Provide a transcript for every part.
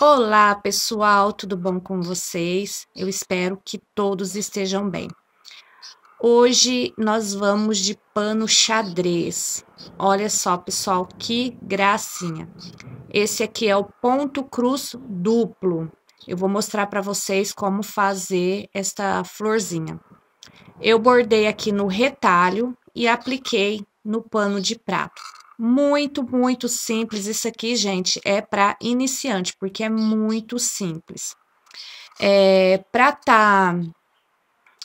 Olá, pessoal, tudo bom com vocês? Eu espero que todos estejam bem. Hoje nós vamos de pano xadrez. Olha só, pessoal, que gracinha. Esse aqui é o ponto cruz duplo. Eu vou mostrar para vocês como fazer esta florzinha. Eu bordei aqui no retalho e apliquei no pano de prato. Muito, muito simples. Isso aqui, gente, é para iniciante, porque é muito simples. É, para tá,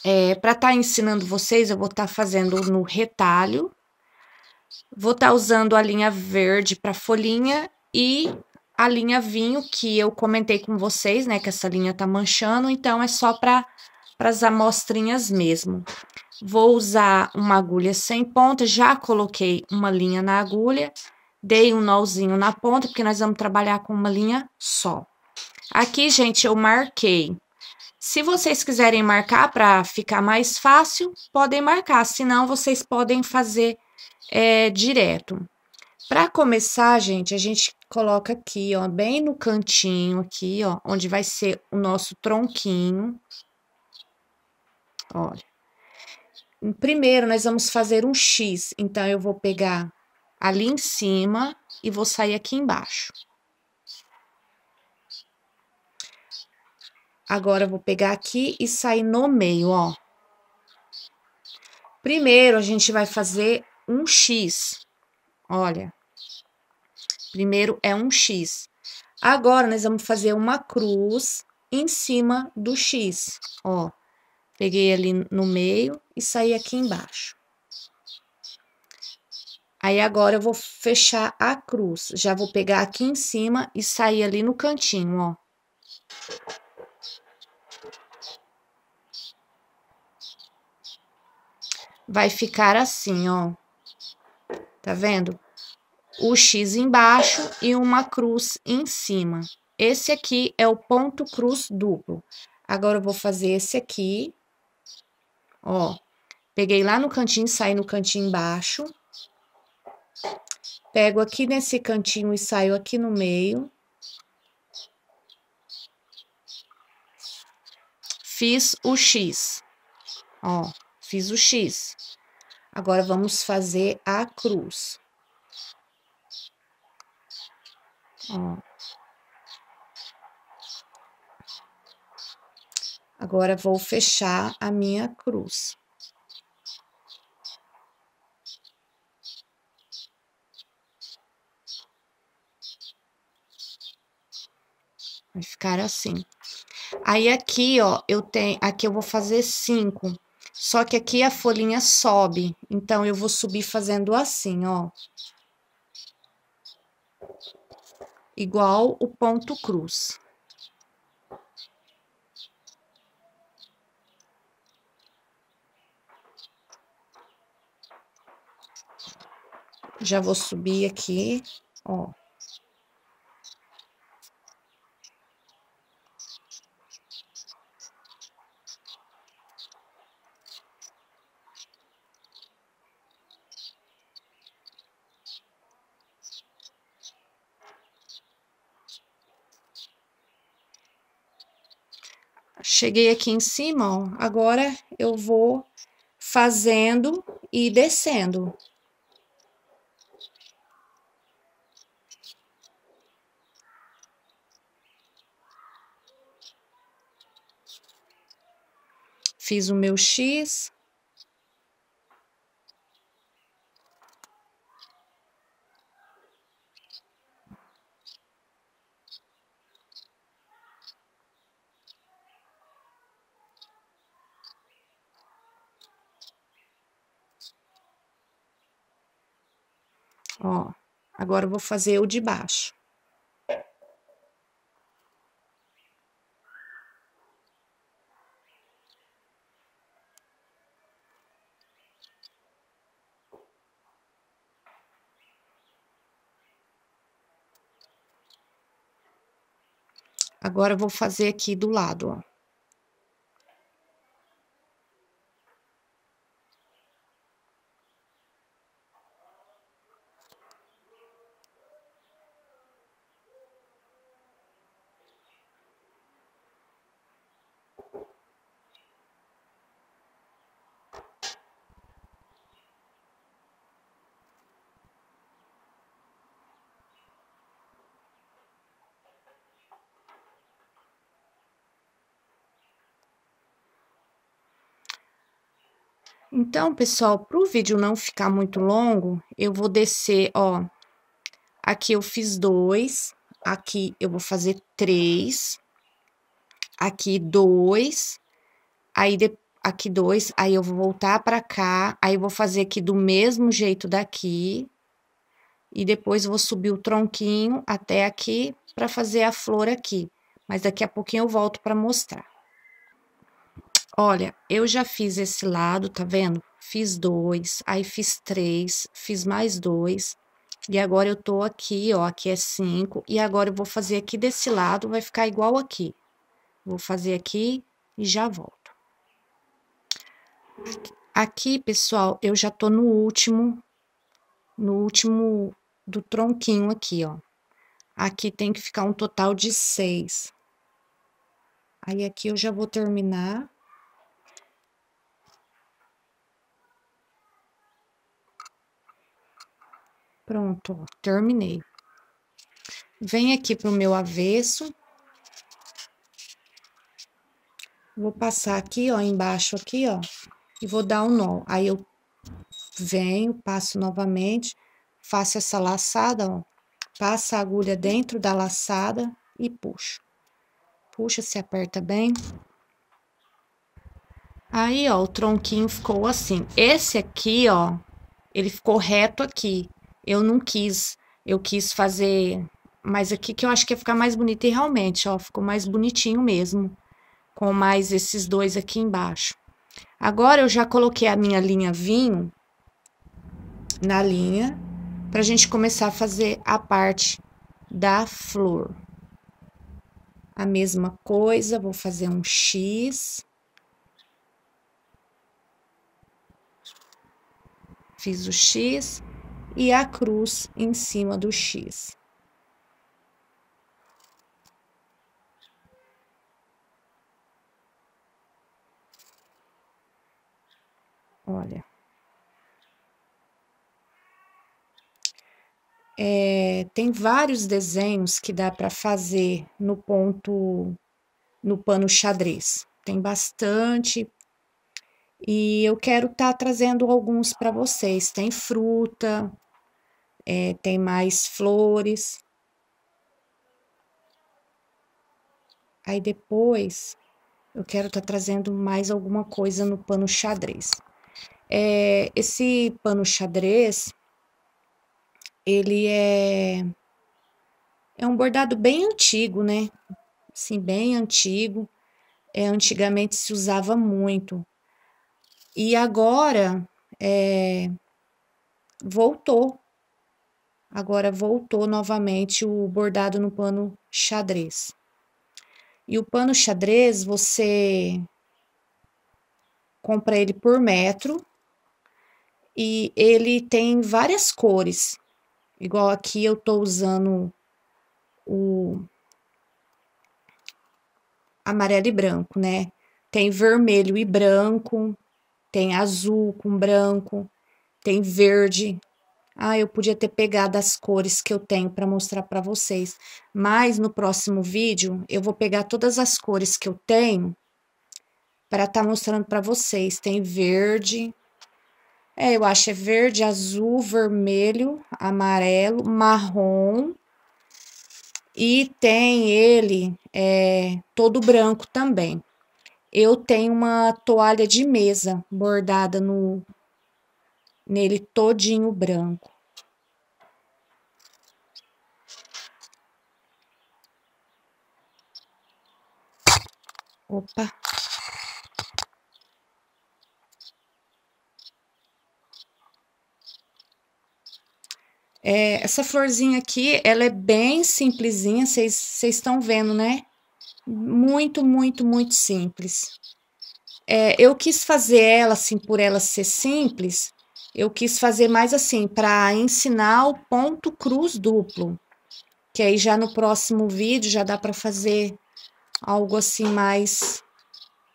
é, para tá ensinando vocês, eu vou estar tá fazendo no retalho. Vou estar tá usando a linha verde para folhinha e a linha vinho, que eu comentei com vocês, né, que essa linha tá manchando, então é só para as amostrinhas mesmo. Vou usar uma agulha sem ponta, já coloquei uma linha na agulha, dei um nozinho na ponta, porque nós vamos trabalhar com uma linha só. Aqui, gente, eu marquei. Se vocês quiserem marcar para ficar mais fácil, podem marcar, senão vocês podem fazer é, direto. Para começar, gente, a gente coloca aqui, ó, bem no cantinho aqui, ó, onde vai ser o nosso tronquinho. Olha. Primeiro, nós vamos fazer um X. Então, eu vou pegar ali em cima e vou sair aqui embaixo. Agora, eu vou pegar aqui e sair no meio, ó. Primeiro, a gente vai fazer um X. Olha. Primeiro é um X. Agora, nós vamos fazer uma cruz em cima do X, ó. Peguei ali no meio e saí aqui embaixo. Aí, agora, eu vou fechar a cruz. Já vou pegar aqui em cima e sair ali no cantinho, ó. Vai ficar assim, ó. Tá vendo? O X embaixo e uma cruz em cima. Esse aqui é o ponto cruz duplo. Agora, eu vou fazer esse aqui Ó, peguei lá no cantinho, saí no cantinho embaixo. Pego aqui nesse cantinho e saio aqui no meio. Fiz o X. Ó, fiz o X. Agora, vamos fazer a cruz. Ó. Agora, vou fechar a minha cruz. Vai ficar assim. Aí, aqui, ó, eu tenho... Aqui eu vou fazer cinco. Só que aqui a folhinha sobe. Então, eu vou subir fazendo assim, ó. Igual o ponto cruz. Já vou subir aqui, ó. Cheguei aqui em cima, ó. Agora eu vou fazendo e descendo. Fiz o meu X. Ó, agora eu vou fazer o de baixo. Agora, vou fazer aqui do lado, ó. Então, pessoal, para o vídeo não ficar muito longo, eu vou descer, ó. Aqui eu fiz dois, aqui eu vou fazer três, aqui dois, aí aqui dois, aí eu vou voltar para cá, aí vou fazer aqui do mesmo jeito daqui, e depois vou subir o tronquinho até aqui para fazer a flor aqui. Mas daqui a pouquinho eu volto para mostrar. Olha, eu já fiz esse lado, tá vendo? Fiz dois, aí fiz três, fiz mais dois. E agora eu tô aqui, ó, aqui é cinco. E agora eu vou fazer aqui desse lado, vai ficar igual aqui. Vou fazer aqui e já volto. Aqui, pessoal, eu já tô no último, no último do tronquinho aqui, ó. Aqui tem que ficar um total de seis. Aí, aqui eu já vou terminar. Pronto, terminei. Vem aqui pro meu avesso. Vou passar aqui, ó, embaixo aqui, ó, e vou dar um nó. Aí, eu venho, passo novamente, faço essa laçada, ó, passa a agulha dentro da laçada e puxo. Puxa, se aperta bem. Aí, ó, o tronquinho ficou assim. Esse aqui, ó, ele ficou reto aqui eu não quis, eu quis fazer mais aqui que eu acho que ia ficar mais bonito e realmente, ó, ficou mais bonitinho mesmo, com mais esses dois aqui embaixo. Agora eu já coloquei a minha linha vinho na linha pra gente começar a fazer a parte da flor. A mesma coisa, vou fazer um X. Fiz o X e a cruz em cima do X. Olha. É, tem vários desenhos que dá para fazer no ponto, no pano xadrez. Tem bastante e eu quero estar tá trazendo alguns para vocês. Tem fruta, é, tem mais flores. Aí depois eu quero estar tá trazendo mais alguma coisa no pano xadrez. É, esse pano xadrez, ele é, é um bordado bem antigo, né? Assim, bem antigo. É, antigamente se usava muito. E agora é, voltou. Agora voltou novamente o bordado no pano xadrez. E o pano xadrez, você compra ele por metro e ele tem várias cores. Igual aqui eu tô usando o amarelo e branco, né? Tem vermelho e branco, tem azul com branco, tem verde. Ah, eu podia ter pegado as cores que eu tenho para mostrar para vocês, mas no próximo vídeo eu vou pegar todas as cores que eu tenho para estar tá mostrando para vocês. Tem verde, é, eu acho é verde, azul, vermelho, amarelo, marrom. E tem ele é, todo branco também. Eu tenho uma toalha de mesa bordada no nele todinho branco. Opa. É, essa florzinha aqui, ela é bem simplesinha, vocês estão vendo, né? muito, muito, muito simples. É, eu quis fazer ela assim, por ela ser simples, eu quis fazer mais assim, para ensinar o ponto cruz duplo. Que aí já no próximo vídeo já dá para fazer algo assim mais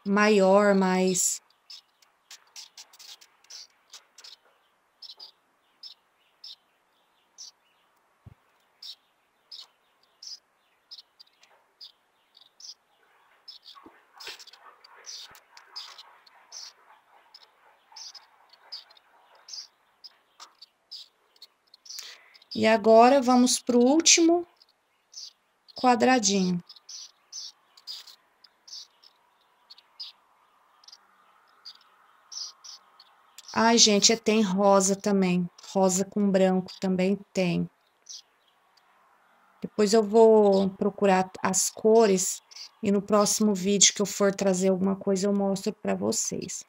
maior, mais E agora, vamos pro último quadradinho. Ai, gente, é, tem rosa também. Rosa com branco também tem. Depois eu vou procurar as cores e no próximo vídeo que eu for trazer alguma coisa eu mostro para vocês.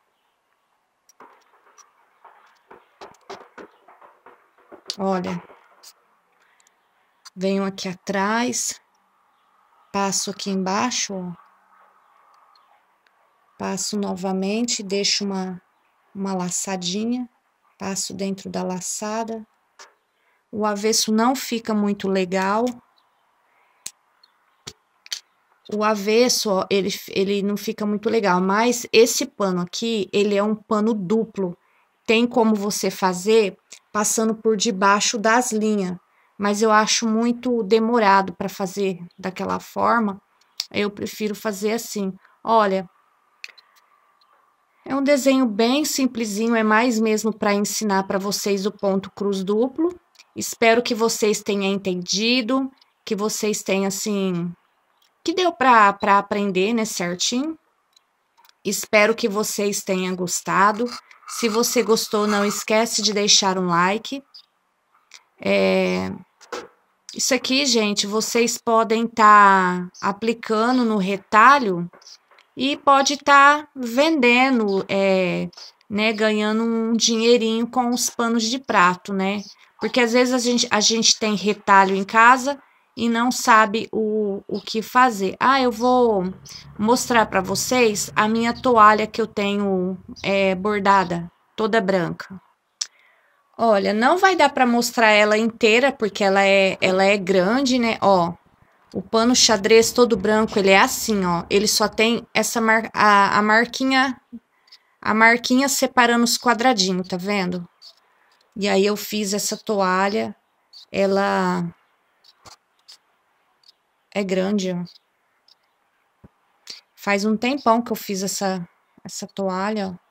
Olha. Venho aqui atrás. Passo aqui embaixo, ó. Passo novamente, deixo uma uma laçadinha, passo dentro da laçada. O avesso não fica muito legal. O avesso, ó, ele, ele não fica muito legal, mas esse pano aqui, ele é um pano duplo. Tem como você fazer passando por debaixo das linhas, mas eu acho muito demorado para fazer daquela forma. Eu prefiro fazer assim. Olha, é um desenho bem simplesinho, é mais mesmo para ensinar para vocês o ponto cruz duplo. Espero que vocês tenham entendido, que vocês tenham, assim, que deu para aprender, né, certinho. Espero que vocês tenham gostado. Se você gostou, não esquece de deixar um like. É... Isso aqui, gente, vocês podem estar tá aplicando no retalho e pode estar tá vendendo, é, né, ganhando um dinheirinho com os panos de prato, né? Porque às vezes a gente, a gente tem retalho em casa e não sabe o, o que fazer. Ah, eu vou mostrar para vocês a minha toalha que eu tenho é, bordada, toda branca. Olha, não vai dar para mostrar ela inteira porque ela é, ela é grande, né? Ó, o pano xadrez todo branco, ele é assim, ó. Ele só tem essa mar a, a marquinha, a marquinha separando os quadradinhos, tá vendo? E aí eu fiz essa toalha, ela é grande, ó. Faz um tempão que eu fiz essa, essa toalha, ó.